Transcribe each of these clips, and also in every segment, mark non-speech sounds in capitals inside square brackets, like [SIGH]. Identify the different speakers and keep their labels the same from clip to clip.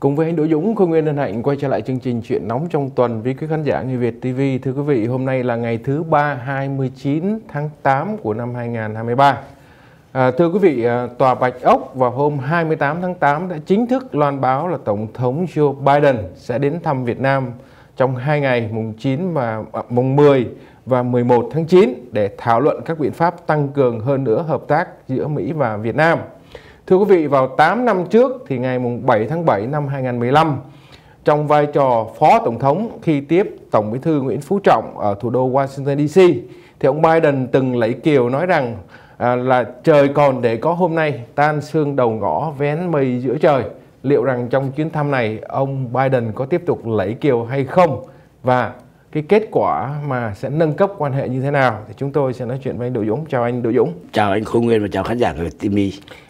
Speaker 1: Cùng với anh Đỗ Dũng, Khôi Nguyên Hân Hạnh quay trở lại chương trình Chuyện Nóng trong tuần với quý khán giả Người Việt TV. Thưa quý vị, hôm nay là ngày thứ 3 29 tháng 8 của năm 2023. À, thưa quý vị, à, Tòa Bạch Ốc vào hôm 28 tháng 8 đã chính thức loan báo là Tổng thống Joe Biden sẽ đến thăm Việt Nam trong 2 ngày mùng 9 và à, mùng 10 và 11 tháng 9 để thảo luận các biện pháp tăng cường hơn nữa hợp tác giữa Mỹ và Việt Nam. Thưa quý vị, vào 8 năm trước thì ngày mùng 7 tháng 7 năm 2015, trong vai trò Phó Tổng thống khi tiếp Tổng Bí thư Nguyễn Phú Trọng ở thủ đô Washington DC, thì ông Biden từng lấy kiều nói rằng à, là trời còn để có hôm nay, tan xương đầu ngõ vén mây giữa trời. Liệu rằng trong chuyến thăm này ông Biden có tiếp tục lấy kiều hay không? Và cái kết quả mà sẽ nâng cấp quan hệ như thế nào thì chúng tôi sẽ nói chuyện với anh Đỗ Dũng. Chào anh Đỗ Dũng.
Speaker 2: Chào anh Khôi Nguyên và chào khán giả của TV.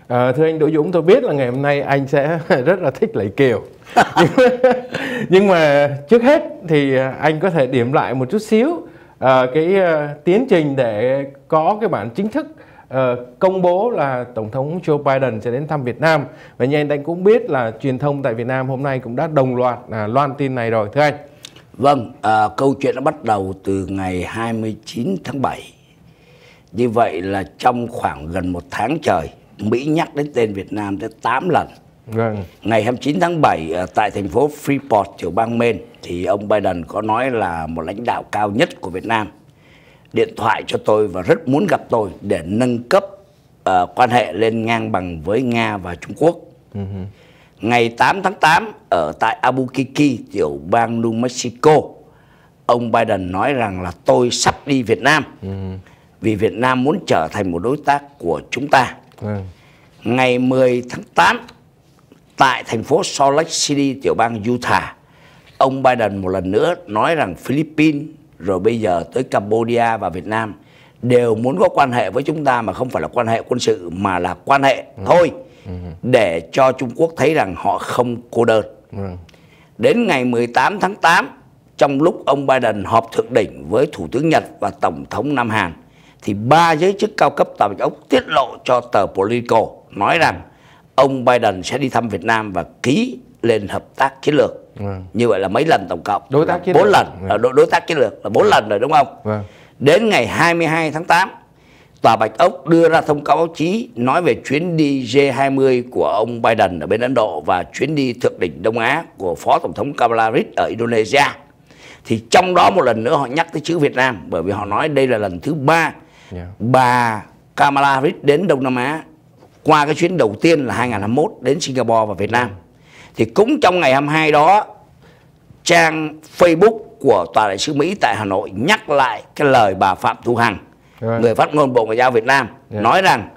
Speaker 1: À, thưa anh Đỗ Dũng, tôi biết là ngày hôm nay anh sẽ [LAUGHS] rất là thích lấy kiều. [LAUGHS] nhưng, mà trước hết thì anh có thể điểm lại một chút xíu à, cái uh, tiến trình để có cái bản chính thức uh, công bố là tổng thống Joe Biden sẽ đến thăm Việt Nam và như anh cũng biết là truyền thông tại Việt Nam hôm nay cũng đã đồng loạt uh, loan tin này rồi thưa anh.
Speaker 2: Vâng, à, câu chuyện đã bắt đầu từ ngày 29 tháng 7. Như vậy là trong khoảng gần một tháng trời Mỹ nhắc đến tên Việt Nam tới 8 lần. Vâng. Ngày 29 tháng 7 ờ, tại thành phố Freeport, tiểu bang Maine thì ông Biden có nói là một lãnh đạo cao nhất của Việt Nam điện thoại cho tôi và rất muốn gặp tôi để nâng cấp uh, quan hệ lên ngang bằng với Nga và Trung Quốc. Uh-huh. Ngày 8 tháng 8 ở tại Albuquerque, tiểu bang New Mexico, ông Biden nói rằng là tôi sắp đi Việt Nam uh-huh. vì Việt Nam muốn trở thành một đối tác của chúng ta. Vâng. Ngày 10 tháng 8 tại thành phố Salt Lake City, tiểu bang Utah, ông Biden một lần nữa nói rằng Philippines rồi bây giờ tới Cambodia và Việt Nam đều muốn có quan hệ với chúng ta mà không phải là quan hệ quân sự mà là quan hệ ừ. thôi ừ. Để cho Trung Quốc thấy rằng họ không cô đơn. Ừ. Đến ngày 18 tháng 8 trong lúc ông Biden họp thượng đỉnh với Thủ tướng Nhật và Tổng thống Nam Hàn thì ba giới chức cao cấp Tòa Bạch Ốc tiết lộ cho tờ Politico nói rằng ông Biden sẽ đi thăm Việt Nam và ký lên hợp tác chiến lược. Vâng. Như vậy là mấy lần tổng cộng?
Speaker 1: Đối tác chiến
Speaker 2: lược. 4 lần. Vâng. Đối, đối tác chiến lược là 4 lần rồi đúng không? Vâng. Đến ngày 22 tháng 8, Tòa Bạch Ốc đưa ra thông cáo báo chí nói về chuyến đi G20 của ông Biden ở bên Ấn Độ và chuyến đi thượng đỉnh Đông Á của Phó Tổng thống Kamala Harris ở Indonesia. Thì trong đó một lần nữa họ nhắc tới chữ Việt Nam bởi vì họ nói đây là lần thứ ba yeah. bà Kamala Harris đến Đông Nam Á qua cái chuyến đầu tiên là 2021 đến Singapore và Việt Nam thì cũng trong ngày 22 đó trang Facebook của tòa đại sứ Mỹ tại Hà Nội nhắc lại cái lời bà Phạm Thu Hằng right. người phát ngôn Bộ Ngoại giao Việt Nam yeah. nói rằng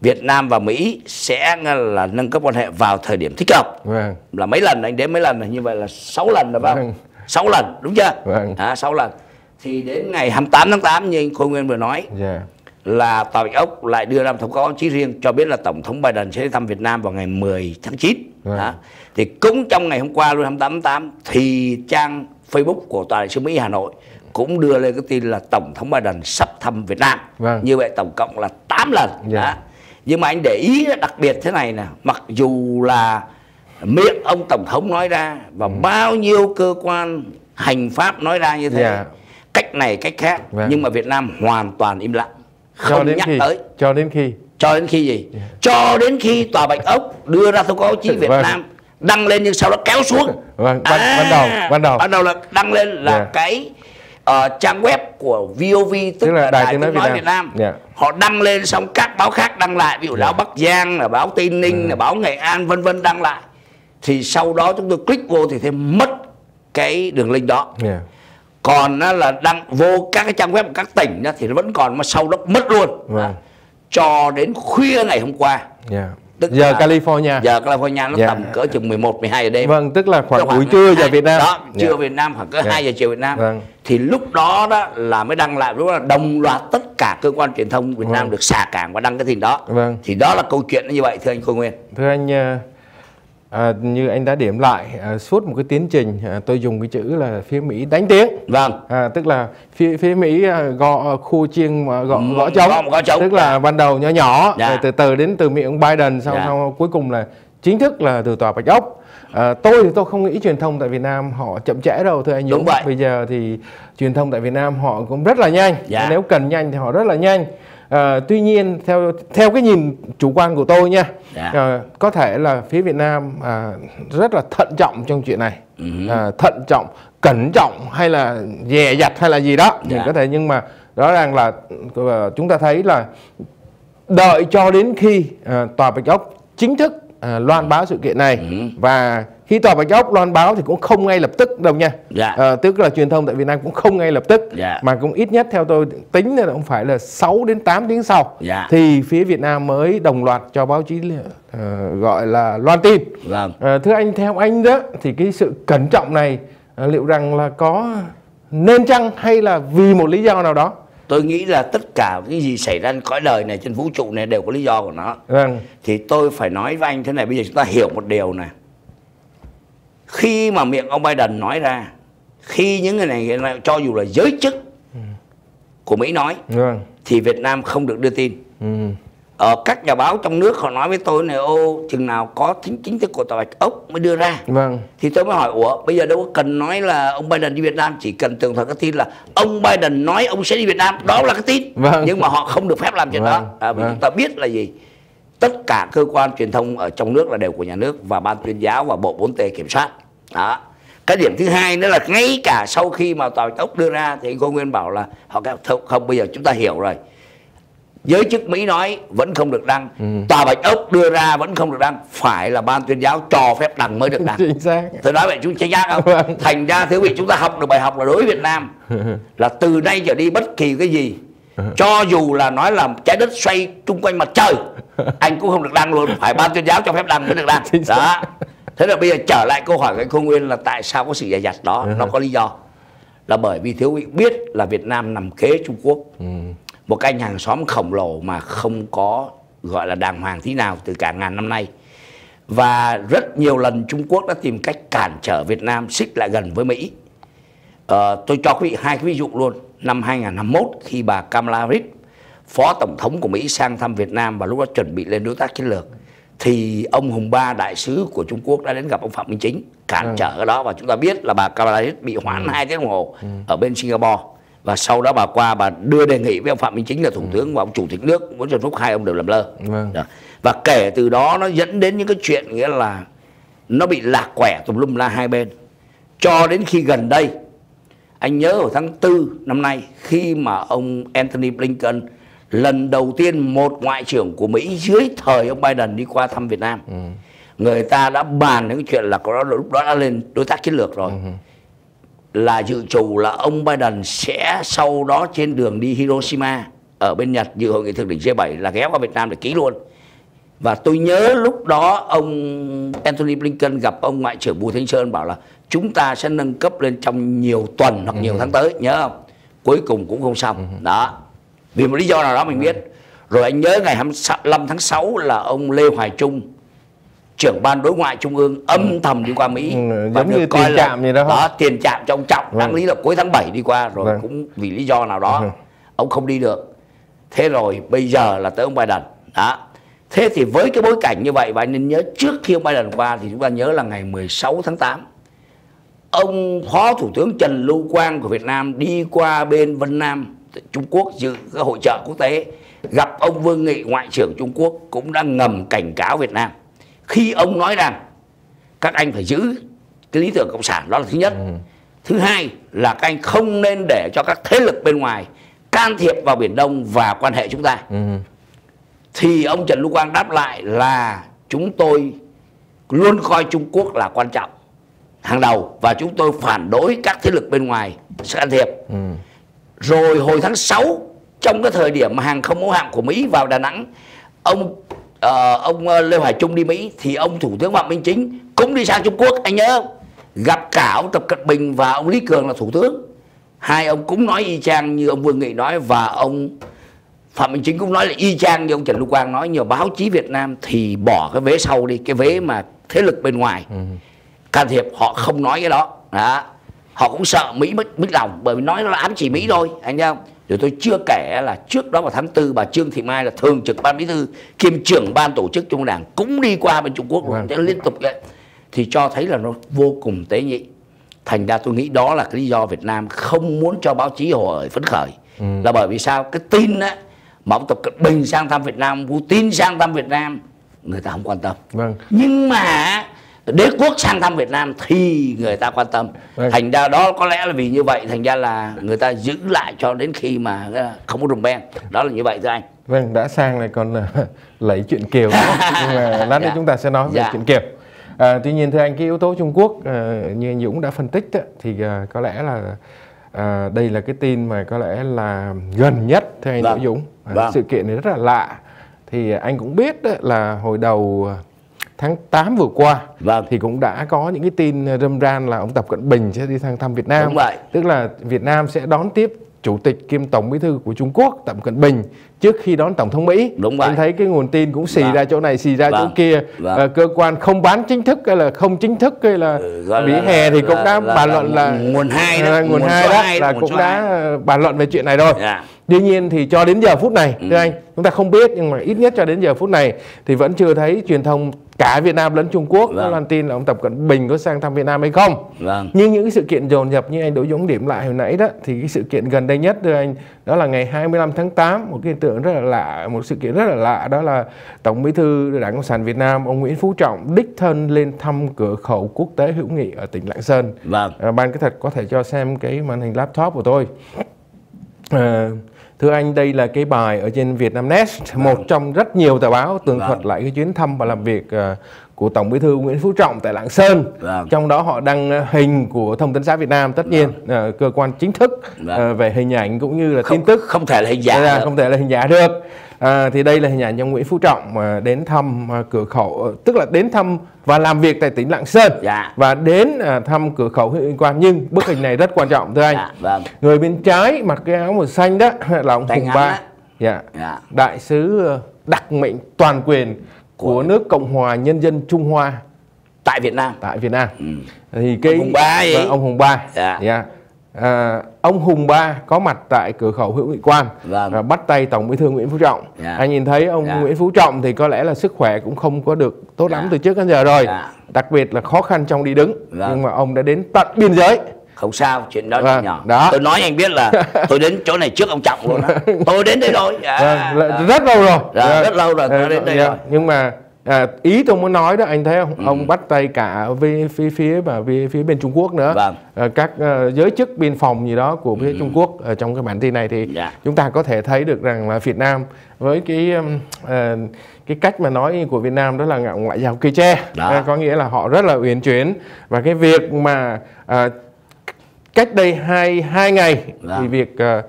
Speaker 2: Việt Nam và Mỹ sẽ là nâng cấp quan hệ vào thời điểm thích hợp vâng. là mấy lần anh đến mấy lần là như vậy là 6 lần phải không? Vâng. 6 lần đúng chưa? Vâng. À, 6 lần thì đến ngày 28 tháng 8 như anh Khôi Nguyên vừa nói yeah. là Tòa Bạch Ốc lại đưa ra một thông cáo báo chí riêng cho biết là Tổng thống Biden sẽ thăm Việt Nam vào ngày 10 tháng 9 yeah. Đó. thì cũng trong ngày hôm qua luôn 28 tháng 8 thì trang Facebook của Tòa đại sứ Mỹ Hà Nội cũng đưa lên cái tin là Tổng thống Biden sắp thăm Việt Nam vâng. như vậy tổng cộng là 8 lần yeah. Đó. nhưng mà anh để ý đặc biệt thế này nè mặc dù là miệng ông tổng thống nói ra và ừ. bao nhiêu cơ quan hành pháp nói ra như thế yeah cách này cách khác vâng. nhưng mà Việt Nam hoàn toàn im lặng không cho đến nhắc
Speaker 1: khi,
Speaker 2: tới
Speaker 1: cho đến khi
Speaker 2: cho đến khi gì yeah. Dạ. cho đến khi tòa bạch ốc đưa ra thông cáo chí Việt vâng. Nam đăng lên nhưng sau đó kéo xuống
Speaker 1: vâng ban, à, ban đầu ban đầu
Speaker 2: ban đầu là đăng lên là yeah. Dạ. cái uh, trang web của VOV tức, tức là, là đài tiếng nói Việt Nam, Việt Nam. Yeah. họ đăng lên xong các báo khác đăng lại ví dụ yeah. báo Bắc Giang là báo Tây Ninh yeah. là báo Nghệ An vân vân đăng lại thì sau đó chúng tôi click vô thì thêm mất cái đường link đó yeah còn là đăng vô các cái trang web của các tỉnh thì nó vẫn còn mà sau đó mất luôn vâng. cho đến khuya ngày hôm qua yeah.
Speaker 1: Dạ. tức giờ là, California
Speaker 2: giờ California nó yeah. Dạ. tầm cỡ chừng 11 12 giờ đêm
Speaker 1: vâng tức là khoảng buổi trưa giờ Việt Nam
Speaker 2: đó trưa yeah. Việt Nam khoảng cỡ yeah. 2 giờ chiều Việt Nam vâng. thì lúc đó đó là mới đăng lại lúc đó là đồng loạt tất cả cơ quan truyền thông Việt vâng. Nam được xả cảng và đăng cái tin đó vâng. thì đó là câu chuyện như vậy thưa anh Khôi Nguyên
Speaker 1: thưa anh uh À, như anh đã điểm lại à, suốt một cái tiến trình à, tôi dùng cái chữ là phía Mỹ đánh tiếng
Speaker 2: vâng
Speaker 1: à, tức là phía phía Mỹ à, gõ khu chiêng mà gõ, ừ, gõ trống gõ, trống tức là ban đầu nhỏ nhỏ dạ. từ từ đến từ miệng Biden xong dạ. sau cuối cùng là chính thức là từ tòa Bạch Ốc À, tôi thì tôi không nghĩ truyền thông tại Việt Nam họ chậm trễ đâu thưa anh Dũng. Bây giờ thì truyền thông tại Việt Nam họ cũng rất là nhanh. Dạ. Nếu cần nhanh thì họ rất là nhanh. À, tuy nhiên theo theo cái nhìn chủ quan của tôi nha, dạ. à, có thể là phía Việt Nam à, rất là thận trọng trong chuyện này, uh-huh. à, thận trọng, cẩn trọng hay là dè dặt hay là gì đó, dạ. có thể nhưng mà rõ ràng là uh, chúng ta thấy là đợi cho đến khi uh, tòa bạch ốc chính thức à, loan báo sự kiện này ừ. và khi tòa bạch ốc loan báo thì cũng không ngay lập tức đâu nha dạ. à, tức là truyền thông tại Việt Nam cũng không ngay lập tức dạ. mà cũng ít nhất theo tôi tính là cũng phải là 6 đến 8 tiếng sau dạ. thì phía Việt Nam mới đồng loạt cho báo chí uh, gọi là loan tin vâng. à, thưa anh theo anh đó thì cái sự cẩn trọng này uh, liệu rằng là có nên chăng hay là vì một lý do nào đó
Speaker 2: tôi nghĩ là tất cả cái gì xảy ra cõi đời này trên vũ trụ này đều có lý do của nó vâng. thì tôi phải nói với anh thế này bây giờ chúng ta hiểu một điều này khi mà miệng ông Biden nói ra khi những người này cho dù là giới chức ừ. của Mỹ nói vâng. thì Việt Nam không được đưa tin ừ ở các nhà báo trong nước họ nói với tôi này ô chừng nào có chính chính thức của tòa bạch ốc mới đưa ra vâng. thì tôi mới hỏi ủa bây giờ đâu có cần nói là ông Biden đi Việt Nam chỉ cần tường thuật cái tin là ông Biden nói ông sẽ đi Việt Nam đó là cái tin vâng. nhưng mà họ không được phép làm chuyện vâng. đó à, vì vâng. chúng ta biết là gì tất cả cơ quan truyền thông ở trong nước là đều của nhà nước và ban tuyên giáo và bộ 4T kiểm soát đó cái điểm thứ hai nữa là ngay cả sau khi mà tòa bạch ốc đưa ra thì anh cô Nguyên bảo là họ không, không bây giờ chúng ta hiểu rồi giới chức Mỹ nói vẫn không được đăng. Ừ. tòa bạch ốc đưa ra vẫn không được đăng. Phải là ban tuyên giáo cho phép đăng mới được [LAUGHS] đăng. Chính xác. Tôi nói vậy chúng chính xác không? Vâng. thành ra thưa vị chúng ta học được bài học là đối với Việt Nam. [LAUGHS] Là từ nay trở đi bất kỳ cái gì [LAUGHS] cho dù là nói là trái đất xoay chung quanh mặt trời anh cũng không được đăng luôn. Phải ban tuyên giáo cho phép đăng mới được đăng. Đó. Thế là bây giờ trở lại câu hỏi của anh Khôn Nguyên là tại sao có sự dè dặt đó? Nó có lý do. Là bởi vì thiếu vị biết là Việt Nam nằm kế Trung Quốc. Ừ một cái hàng xóm khổng lồ mà không có gọi là đàng hoàng tí nào từ cả ngàn năm nay và rất nhiều lần Trung Quốc đã tìm cách cản trở Việt Nam xích lại gần với Mỹ à, tôi cho quý vị hai cái ví dụ luôn năm 2021 khi bà Kamala Harris phó tổng thống của Mỹ sang thăm Việt Nam và lúc đó chuẩn bị lên đối tác chiến lược thì ông Hùng Ba đại sứ của Trung Quốc đã đến gặp ông Phạm Minh Chính cản ừ. trở cái đó và chúng ta biết là bà Kamala Harris bị hoãn ừ. 2 tiếng đồng hồ ừ. ở bên Singapore và sau đó bà qua bà đưa đề nghị với ông Phạm Minh Chính là thủ tướng và ông chủ tịch nước Nguyễn Xuân Phúc hai ông đều làm lơ. Vâng. và kể từ đó nó dẫn đến những cái chuyện nghĩa là nó bị lạc quẻ tùm lum la hai bên. Cho đến khi gần đây anh nhớ ở tháng 4 năm nay khi mà ông Anthony Blinken lần đầu tiên một ngoại trưởng của Mỹ dưới thời ông Biden đi qua thăm Việt Nam. Ừ. người ta đã bàn những chuyện là có lúc đó đã lên đối tác chiến lược rồi. Ừ là dự trù là ông Biden sẽ sau đó trên đường đi Hiroshima ở bên Nhật dự hội nghị thượng đỉnh G7 là ghé qua Việt Nam để ký luôn. Và tôi nhớ lúc đó ông Anthony Blinken gặp ông Ngoại trưởng Bùi Thanh Sơn bảo là chúng ta sẽ nâng cấp lên trong nhiều tuần hoặc nhiều ừ. tháng tới, nhớ không? Cuối cùng cũng không xong. Ừ. Đó. Vì một lý do nào đó mình biết. Rồi anh nhớ ngày 25 tháng 6 là ông Lê Hoài Trung trưởng ban đối ngoại trung ương âm ừ. thầm đi qua Mỹ
Speaker 1: ừ, giống như coi tiền chạm gì đó, đó
Speaker 2: tiền chạm trong trọng vâng. đáng lý là cuối tháng 7 đi qua rồi vâng. cũng vì lý do nào đó ừ. ông không đi được thế rồi bây giờ là tới ông Biden đó thế thì với cái bối cảnh như vậy và nên nhớ trước khi ông Biden qua thì chúng ta nhớ là ngày 16 tháng 8 ông phó thủ tướng Trần Lưu Quang của Việt Nam đi qua bên Vân Nam Trung Quốc dự hội trợ quốc tế gặp ông Vương Nghị ngoại trưởng Trung Quốc cũng đang ngầm cảnh cáo Việt Nam khi ông nói rằng các anh phải giữ cái lý tưởng cộng sản đó là thứ nhất ừ. thứ hai là các anh không nên để cho các thế lực bên ngoài can thiệp vào biển đông và quan hệ chúng ta ừ. thì ông trần lưu quang đáp lại là chúng tôi luôn coi trung quốc là quan trọng hàng đầu và chúng tôi phản đối các thế lực bên ngoài can thiệp ừ. rồi hồi tháng 6 trong cái thời điểm mà hàng không mẫu hạm của mỹ vào đà nẵng ông uh, ông ờ, Lê Hoài Trung đi Mỹ thì ông thủ tướng Phạm Minh Chính cũng đi sang Trung Quốc anh nhớ. Không? gặp cả ông Tập Cận Bình và ông Lý Cường là thủ tướng. Hai ông cũng nói y chang như ông Vương Nghị nói và ông Phạm Minh Chính cũng nói là y chang như ông Trần Lưu Quang nói. Nhiều báo chí Việt Nam thì bỏ cái vế sau đi cái vế mà thế lực bên ngoài. Ừ. can thiệp họ không nói cái đó. Đó. Họ cũng sợ Mỹ mất mất lòng bởi vì nói nó là ám chỉ Mỹ thôi anh thấy không rồi tôi chưa kể là trước đó vào tháng 4 bà Trương Thị Mai là thường trực ban bí thư kiêm trưởng ban tổ chức Trung Đảng cũng đi qua bên Trung Quốc rồi liên tục vậy. Thì cho thấy là nó vô cùng tế nhị. Thành ra tôi nghĩ đó là cái lý do Việt Nam không muốn cho báo chí hồ hởi phấn khởi. Ừ. là bởi vì sao? Cái tin á mà ông Tập Cận Bình sang thăm Việt Nam Putin sang thăm Việt Nam người ta không quan tâm. Vâng. nhưng mà đế quốc sang thăm Việt Nam thì người ta quan tâm vâng. thành ra đó có lẽ là vì như vậy thành ra là người ta giữ lại cho đến khi mà không có rùm ben đó là như vậy thưa anh
Speaker 1: vâng đã sang này còn [LAUGHS] lấy chuyện kiều nhưng mà [LAUGHS] lát nữa dạ. chúng ta sẽ nói về dạ. chuyện kiều à, tuy nhiên thưa anh cái yếu tố Trung Quốc à, như Dũng đã phân tích đó, thì à, có lẽ là à, đây là cái tin mà có lẽ là gần nhất thưa anh vâng. Dũng à, vâng. sự kiện này rất là lạ thì anh cũng biết đó, là hồi đầu tháng 8 vừa qua vâng. thì cũng đã có những cái tin râm ran là ông Tập Cận Bình sẽ đi sang thăm Việt Nam.
Speaker 2: Đúng vậy.
Speaker 1: Tức là Việt Nam sẽ đón tiếp chủ tịch kiêm tổng bí thư của Trung Quốc Tập Cận Bình trước khi đón tổng thống Mỹ.
Speaker 2: Đúng vậy.
Speaker 1: Em thấy cái nguồn tin cũng xì vâng. ra chỗ này xì ra vâng. chỗ kia. Vâng. À, cơ quan không bán chính thức hay là không chính thức hay là ừ, vỉ hè thì cũng đã bàn luận là
Speaker 2: nguồn hai đó,
Speaker 1: nguồn, hai đó là cũng đã bàn luận về chuyện này rồi. Yeah. Tuy nhiên thì cho đến giờ phút này, ừ. thưa anh, chúng ta không biết nhưng mà ít nhất cho đến giờ phút này thì vẫn chưa thấy truyền thông cả Việt Nam lẫn Trung Quốc vâng. loan tin là ông Tập Cận Bình có sang thăm Việt Nam hay không. Vâng. Nhưng những cái sự kiện dồn dập như anh Đỗ Dũng điểm lại hồi nãy đó thì cái sự kiện gần đây nhất thưa anh đó là ngày 25 tháng 8 một cái hiện tượng rất là lạ, một sự kiện rất là lạ đó là Tổng Bí thư Đảng Cộng sản Việt Nam ông Nguyễn Phú Trọng đích thân lên thăm cửa khẩu quốc tế hữu nghị ở tỉnh Lạng Sơn. Vâng. À, ban kỹ thuật có thể cho xem cái màn hình laptop của tôi. À, Thưa anh, đây là cái bài ở trên Vietnamnet, một trong rất nhiều tờ báo tường thuật vâng. lại cái chuyến thăm và làm việc uh, của Tổng Bí thư Nguyễn Phú Trọng tại Lạng Sơn. Vâng. Trong đó họ đăng ờ, hình của Thông tấn xã Việt Nam, tất nhiên vâng. uh, cơ quan chính thức vâng. về hình ảnh cũng như là
Speaker 2: không,
Speaker 1: tin tức.
Speaker 2: Không thể là hình giả.
Speaker 1: Ra, không thể là hình giả được. À, thì đây là hình ảnh ông Nguyễn Phú Trọng mà đến thăm à, cửa khẩu tức là đến thăm và làm việc tại tỉnh Lạng Sơn dạ. và đến à, thăm cửa khẩu huyện Quan nhưng bức hình này rất quan trọng thưa anh dạ, vâng. người bên trái mặc cái áo màu xanh đó [LAUGHS] là ông Hùng Ba dạ. dạ. đại sứ ờ, đặc mệnh toàn quyền của, của nước Cộng hòa Nhân dân Trung Hoa
Speaker 2: tại Việt Nam
Speaker 1: tại Việt Nam ừ. thì cái ông Hùng Ba vâng, ông Hùng Ba dạ. dạ à, ông Hùng Ba có mặt tại cửa khẩu hữu nghị quan vâng. và bắt tay tổng bí thư Nguyễn Phú Trọng. Yeah. Dạ. Anh nhìn thấy ông yeah. Dạ. Nguyễn Phú Trọng thì có lẽ là sức khỏe cũng không có được tốt lắm yeah. Dạ. từ trước đến giờ rồi. Yeah. Đặc biệt là khó khăn trong đi đứng. Vâng. Nhưng mà ông đã đến tận biên giới.
Speaker 2: Không sao, chuyện đó vâng. nhỏ. Đó. Tôi nói anh biết là [LAUGHS] tôi đến chỗ này trước ông Trọng luôn đó. [LAUGHS] tôi đến đây rồi.
Speaker 1: À, vâng. Rất lâu rồi.
Speaker 2: Dạ, rất lâu rồi tôi đến đây
Speaker 1: rồi. Nhưng mà À, ý tôi muốn nói đó anh thấy không? Ừ. Ông bắt tay cả với phía phía và phía, phía bên Trung Quốc nữa. Vâng. À, các uh, giới chức biên phòng gì đó của phía ừ. Trung Quốc ở trong cái bản tin này thì dạ. chúng ta có thể thấy được rằng là Việt Nam với cái uh, cái cách mà nói của Việt Nam đó là ngoại giao cây tre, uh, có nghĩa là họ rất là uyển chuyển và cái việc mà uh, cách đây hai hai ngày dạ. thì việc uh,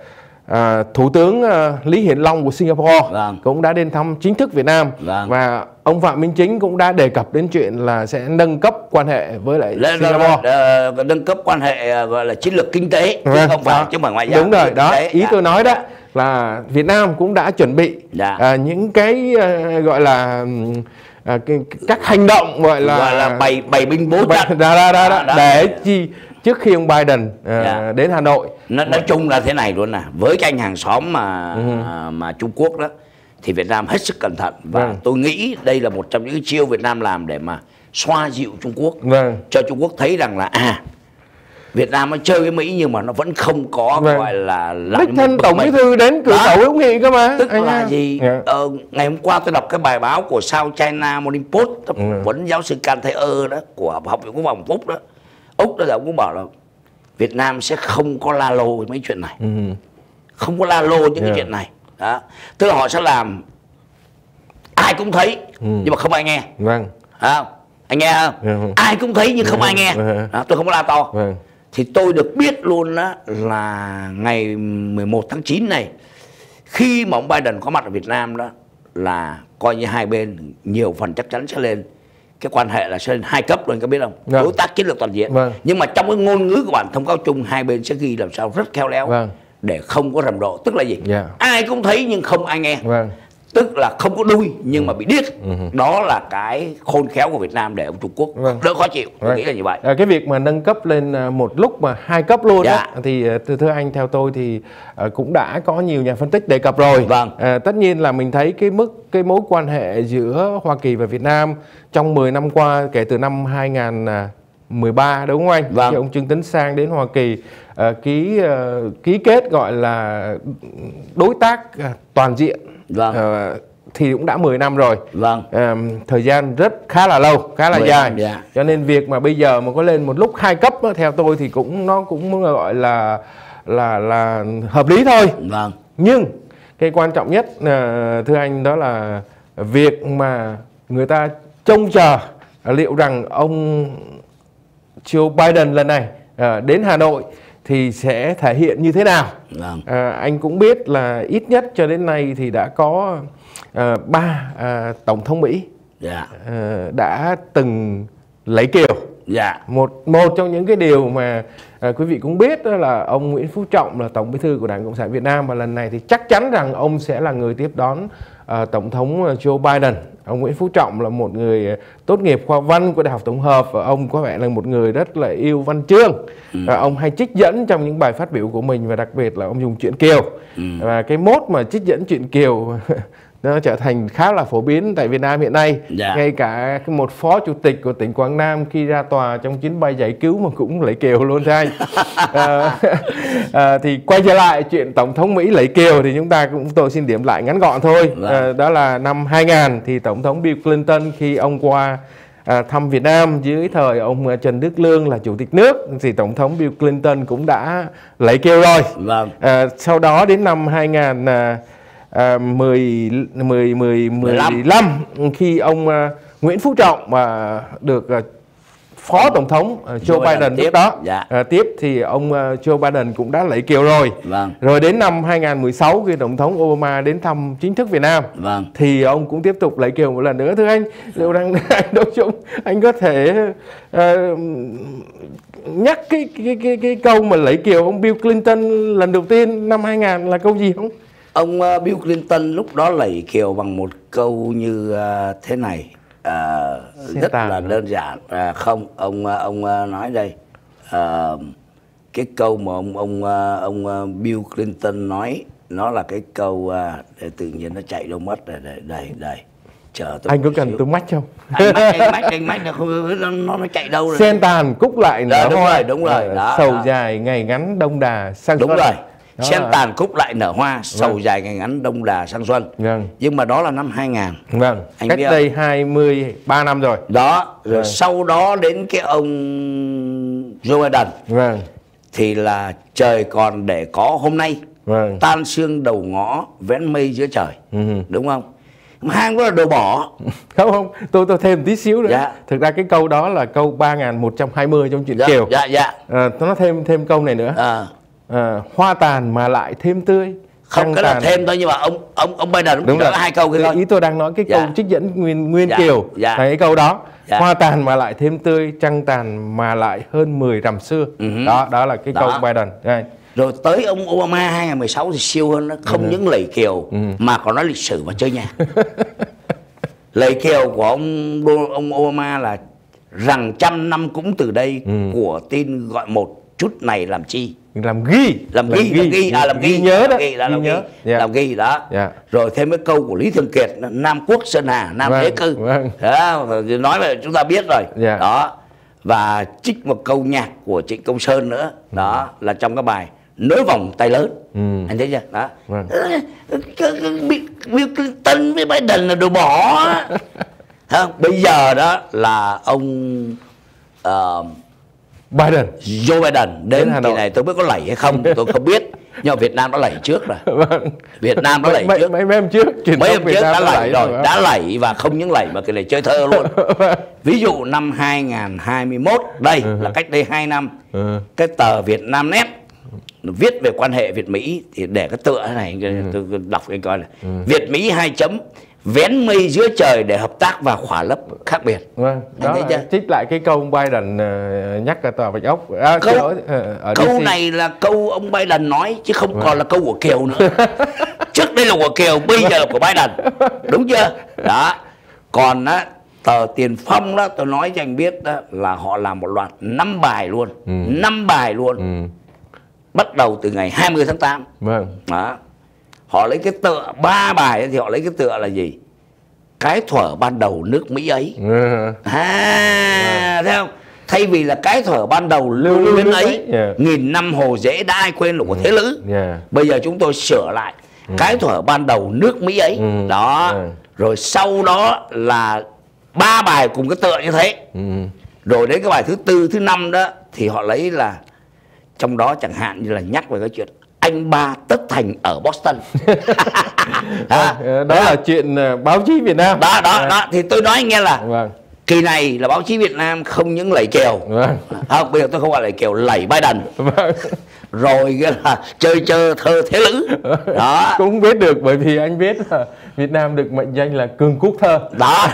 Speaker 1: À, Thủ tướng uh, Lý Hiển Long của Singapore vâng. cũng đã đến thăm chính thức Việt Nam vâng. và ông Phạm Minh Chính cũng đã đề cập đến chuyện là sẽ nâng cấp quan hệ với lại Lên, Singapore.
Speaker 2: Đó, uh, nâng cấp quan hệ uh, gọi là chiến lược kinh tế chứ không phải đó. chứ mà ngoại giao.
Speaker 1: Đúng rồi, đó tế. ý dạ. tôi nói đó dạ. là Việt Nam cũng đã chuẩn bị dạ. uh, những cái uh, gọi là uh, các hành động gọi là
Speaker 2: gọi là bày bày binh bố trận
Speaker 1: đó, đó, đó, đó, để chi trước khi ông Biden uh, dạ. đến Hà Nội
Speaker 2: nó nói chung là thế này luôn nè với cái anh hàng xóm mà ừ. mà Trung Quốc đó thì Việt Nam hết sức cẩn thận và vâng. tôi nghĩ đây là một trong những chiêu Việt Nam làm để mà xoa dịu Trung Quốc vâng. cho Trung Quốc thấy rằng là à Việt Nam nó chơi với Mỹ nhưng mà nó vẫn không có vâng. gọi là
Speaker 1: đích thân tổng bí thư đến cửa khẩu hữu nghị cơ mà
Speaker 2: tức anh là à. gì yeah. Dạ. ờ, ngày hôm qua tôi đọc cái bài báo của South China Morning Post ừ. vấn giáo sư Can Thế Ơ đó của học viện quốc phòng Úc đó Úc đó là cũng bảo là Việt Nam sẽ không có la lô mấy chuyện này ừ. không có la lô những yeah. cái chuyện này đó tức là họ sẽ làm ai cũng thấy ừ. nhưng mà không ai nghe vâng à, anh nghe không ừ. ai cũng thấy nhưng không ai nghe đó, tôi không có la to vâng. thì tôi được biết luôn đó là ngày 11 tháng 9 này khi mà ông Biden có mặt ở Việt Nam đó là coi như hai bên nhiều phần chắc chắn sẽ lên cái quan hệ là sẽ lên hai cấp luôn có biết không vâng. đối tác chiến lược toàn diện vâng. nhưng mà trong cái ngôn ngữ của bản thông cáo chung hai bên sẽ ghi làm sao rất khéo léo vâng. Để không có rầm rộ tức là gì yeah. Dạ. ai cũng thấy nhưng không ai nghe vâng. tức là không có đuôi nhưng mà bị điếc ừ. đó là cái khôn khéo của Việt Nam để ông Trung Quốc vâng. đỡ khó chịu tôi vâng. nghĩ là như vậy
Speaker 1: à, cái việc mà nâng cấp lên à, một lúc mà hai cấp luôn dạ. đó, thì à, thưa anh theo tôi thì à, cũng đã có nhiều nhà phân tích đề cập rồi
Speaker 2: vâng.
Speaker 1: à, tất nhiên là mình thấy cái mức cái mối quan hệ giữa Hoa Kỳ và Việt Nam trong 10 năm qua kể từ năm 2013 đúng không anh?
Speaker 2: Vâng.
Speaker 1: Khi ông Trương Tấn Sang đến Hoa Kỳ uh, ký uh, ký kết gọi là đối tác uh, toàn diện.
Speaker 2: Vâng.
Speaker 1: Uh, thì cũng đã 10 năm rồi.
Speaker 2: Vâng.
Speaker 1: À, thời gian rất khá là lâu, khá là dài. Năm, dạ. Cho nên việc mà bây giờ mà có lên một lúc hai cấp đó, theo tôi thì cũng nó cũng gọi là là là hợp lý thôi.
Speaker 2: Vâng.
Speaker 1: Nhưng cái quan trọng nhất thưa anh đó là việc mà người ta trông chờ liệu rằng ông Joe Biden lần này đến Hà Nội thì sẽ thể hiện như thế nào?
Speaker 2: Vâng.
Speaker 1: À, anh cũng biết là ít nhất cho đến nay thì đã có Ờ, ba à, tổng thống Mỹ
Speaker 2: dạ.
Speaker 1: à, đã từng lấy kiều
Speaker 2: dạ.
Speaker 1: một một trong những cái điều mà à, quý vị cũng biết đó là ông Nguyễn Phú Trọng là tổng bí thư của Đảng Cộng sản Việt Nam và lần này thì chắc chắn rằng ông sẽ là người tiếp đón à, tổng thống Joe Biden ông Nguyễn Phú Trọng là một người tốt nghiệp khoa văn của Đại học Tổng hợp và ông có vẻ là một người rất là yêu văn chương ừ. và ông hay trích dẫn trong những bài phát biểu của mình và đặc biệt là ông dùng chuyện kiều ừ. và cái mốt mà trích dẫn chuyện kiều [LAUGHS] nó trở thành khá là phổ biến tại Việt Nam hiện nay
Speaker 2: dạ.
Speaker 1: ngay cả một phó chủ tịch của tỉnh Quảng Nam khi ra tòa trong chuyến bay giải cứu mà cũng lấy kiều luôn thưa anh à, [LAUGHS] à, thì quay trở lại chuyện tổng thống Mỹ lấy kiều thì chúng ta cũng tôi xin điểm lại ngắn gọn thôi à, đó là năm 2000 thì tổng thống Bill Clinton khi ông qua à, thăm Việt Nam dưới thời ông Trần Đức Lương là chủ tịch nước thì tổng thống Bill Clinton cũng đã lấy kêu rồi.
Speaker 2: Vâng.
Speaker 1: À, sau đó đến năm 2000 à, à, 10 10 10 15 khi ông à, Nguyễn Phú Trọng mà được à, phó tổng thống uh, Joe, Joe Biden lúc đó
Speaker 2: dạ.
Speaker 1: uh, tiếp thì ông uh, Joe Biden cũng đã lấy kiều rồi.
Speaker 2: Vâng.
Speaker 1: Rồi đến năm 2016 khi tổng thống Obama đến thăm chính thức Việt Nam
Speaker 2: vâng.
Speaker 1: thì ông cũng tiếp tục lấy kiều một lần nữa. Thưa anh, liệu rằng [LAUGHS] anh Đỗ Dũng anh có thể uh, nhắc cái, cái cái cái câu mà lấy kiều ông Bill Clinton lần đầu tiên năm 2000 là câu gì không?
Speaker 2: Ông uh, Bill Clinton lúc đó lẩy kiều bằng một câu như uh, thế này. À, rất là đơn giản. À, không ông ông nói đây. À, cái câu mà ông ông ông Bill Clinton nói nó là cái câu để tự nhiên nó chạy đâu mất đây đây đây, đây.
Speaker 1: chờ tôi anh có cần tôi mách không?
Speaker 2: Anh mách anh mách anh mách nó, nó nó chạy đâu rồi.
Speaker 1: Sen tàn cúc lại
Speaker 2: nở đúng rồi đúng rồi.
Speaker 1: Đó, sầu đó. dài ngày ngắn đông đà sang
Speaker 2: đúng rồi Sen tàn cúc lại nở hoa Sầu vâng. dài ngày ngắn đông đà sang xuân.
Speaker 1: Vâng.
Speaker 2: Nhưng mà đó là năm 2000
Speaker 1: Vâng. Anh Cách đây 23 năm rồi.
Speaker 2: Đó Rồi vâng. sau đó đến cái ông Joe Biden.
Speaker 1: Vâng.
Speaker 2: Thì là trời còn để có hôm nay.
Speaker 1: Vâng.
Speaker 2: Tan xương đầu ngõ Vén mây giữa trời.
Speaker 1: Ừ.
Speaker 2: Đúng không? Hang đó là đồ bỏ. [LAUGHS]
Speaker 1: Không không. Tôi tôi thêm tí xíu nữa. Dạ. thực ra cái câu đó là câu 3120 trong chuyện
Speaker 2: dạ,
Speaker 1: kiều.
Speaker 2: dạ dạ.
Speaker 1: À, nó thêm thêm câu này nữa.
Speaker 2: À
Speaker 1: à, hoa tàn mà lại thêm tươi
Speaker 2: không cái là thêm thôi nhưng mà ông ông ông Biden cũng có hai câu kia thôi
Speaker 1: ý tôi đang nói cái câu dạ. trích dẫn nguyên nguyên
Speaker 2: dạ.
Speaker 1: kiều
Speaker 2: dạ.
Speaker 1: là cái câu đó dạ. hoa tàn mà lại thêm tươi trăng tàn mà lại hơn 10 rằm xưa uh-huh. đó đó là cái đó. câu Biden Đây.
Speaker 2: rồi tới ông Obama 2016 thì siêu hơn nó không uh-huh. những lầy kiều uh-huh. mà còn nói lịch sử và chơi nhà [LAUGHS] lời kiều của ông ông Obama là rằng trăm năm cũng từ đây ừ. của tin gọi một chút này làm chi
Speaker 1: làm ghi
Speaker 2: làm ghi làm ghi à làm ghi,
Speaker 1: ghi nhớ đó
Speaker 2: ghi, là làm
Speaker 1: ghi nhớ
Speaker 2: yeah. Dạ. làm ghi đó
Speaker 1: yeah. Dạ.
Speaker 2: rồi thêm cái câu của lý thường kiệt nam quốc sơn hà nam vâng, thế cư
Speaker 1: vâng.
Speaker 2: đó nói là chúng ta biết rồi
Speaker 1: yeah. Dạ.
Speaker 2: đó và trích một câu nhạc của trịnh công sơn nữa đó là trong cái bài nối vòng tay lớn
Speaker 1: ừ.
Speaker 2: anh thấy chưa đó
Speaker 1: vâng.
Speaker 2: Bill Clinton với Biden là đồ bỏ [LAUGHS] không bây giờ đó là ông uh,
Speaker 1: Biden
Speaker 2: Joe Biden đến, đến kỳ này tôi biết có lẩy hay không [LAUGHS] tôi không biết nhưng mà Việt Nam đã lẩy trước rồi [LAUGHS]
Speaker 1: vâng.
Speaker 2: Việt Nam đã lẩy trước
Speaker 1: mấy, mấy em trước
Speaker 2: mấy em trước đã lẩy rồi vâng. đã lẩy và không những lẩy mà cái này chơi thơ luôn [LAUGHS] vâng. ví dụ năm 2021 đây uh-huh. là cách đây 2 năm uh-huh. cái tờ Việt Nam Net viết về quan hệ Việt Mỹ thì để cái tựa này uh-huh. tôi đọc cái coi này. Việt Mỹ hai chấm vén mây giữa trời để hợp tác và khỏa lấp khác biệt.
Speaker 1: Vâng, đó thấy chưa? lại cái câu ông Biden uh, nhắc ở tòa Bạch Ốc.
Speaker 2: À, câu, ở, ở câu DC. này là câu ông Biden nói chứ không vâng. còn là câu của Kiều nữa. [LAUGHS] Trước đây là của Kiều bây giờ là của Biden đúng chưa đó còn á tờ tiền phong đó tôi nói cho anh biết đó là họ làm một loạt năm bài luôn ừ. năm ừ. bài luôn ừ. bắt đầu từ ngày 20 tháng 8 vâng đó họ lấy cái tựa ba bài thì họ lấy cái tựa là gì cái thuở ban đầu nước mỹ ấy ừ. à thấy không thay vì là cái thuở ban đầu lưu luyến ấy yeah. nghìn năm hồ dễ đã ai quên là của thế lữ yeah. bây giờ chúng tôi sửa lại ừ. cái thuở ban đầu nước mỹ ấy ừ. đó yeah. rồi sau đó là ba bài cùng cái tựa như thế ừ. rồi đến cái bài thứ tư thứ năm đó thì họ lấy là trong đó chẳng hạn như là nhắc về cái chuyện anh ba tất thành ở Boston [LAUGHS]
Speaker 1: à, đó, là chuyện ờ, báo chí Việt Nam
Speaker 2: đó đó à. đó thì tôi nói nghe là vâng. kỳ này là báo chí Việt Nam không những lẩy kèo vâng. không bây giờ tôi không gọi là kèo lẩy Biden vâng. Rồi cái là chơi chơi thơ thế lữ. [LAUGHS]
Speaker 1: Đó. Cũng biết được bởi vì anh biết là Việt Nam được mệnh danh là cường quốc thơ.
Speaker 2: Đó.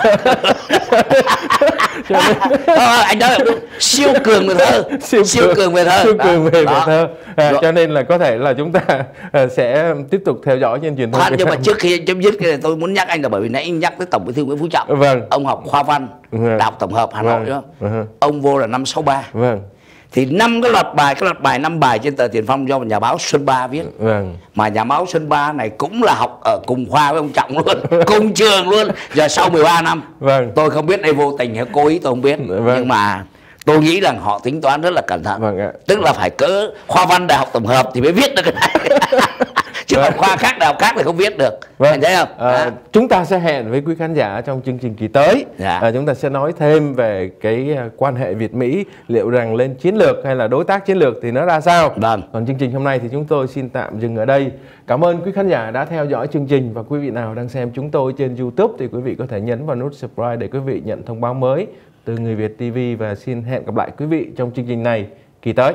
Speaker 2: Nên... [LAUGHS] à, [LAUGHS] anh nói đúng. Siêu cường về thơ. Siêu, siêu cường. về thơ.
Speaker 1: Siêu cường về, về thơ. À, cho nên là có thể là chúng ta à, sẽ tiếp tục theo dõi trên truyền thông
Speaker 2: nhưng mà trước khi chấm dứt cái này tôi muốn nhắc anh là bởi vì nãy anh nhắc tới tổng bí thư nguyễn phú trọng. Vâng. ông học khoa văn vâng. đại học tổng hợp hà nội vâng. đó. Vâng. ông vô là năm 63 vâng thì năm cái loạt bài cái loạt bài năm bài trên tờ tiền phong do nhà báo xuân ba viết vâng. mà nhà báo xuân ba này cũng là học ở cùng khoa với ông trọng luôn [LAUGHS] cùng trường luôn giờ sau 13 năm vâng. tôi không biết đây vô tình hay cố ý tôi không biết vâng. nhưng mà tôi nghĩ rằng họ tính toán rất là cẩn thận vâng ạ. tức là phải cỡ khoa văn đại học tổng hợp thì mới viết được cái này [LAUGHS] chứ vâng. khoa khác đại học khác thì không viết được vâng. anh thấy không à,
Speaker 1: chúng ta sẽ hẹn với quý khán giả trong chương trình kỳ tới dạ. à, chúng ta sẽ nói thêm về cái à, quan hệ Việt Mỹ liệu rằng lên chiến lược hay là đối tác chiến lược thì nó ra sao vâng. còn chương trình hôm nay thì chúng tôi xin tạm dừng ở đây cảm ơn quý khán giả đã theo dõi chương trình và quý vị nào đang xem chúng tôi trên YouTube thì quý vị có thể nhấn vào nút subscribe để quý vị nhận thông báo mới từ người Việt TV và xin hẹn gặp lại quý vị trong chương trình này kỳ tới.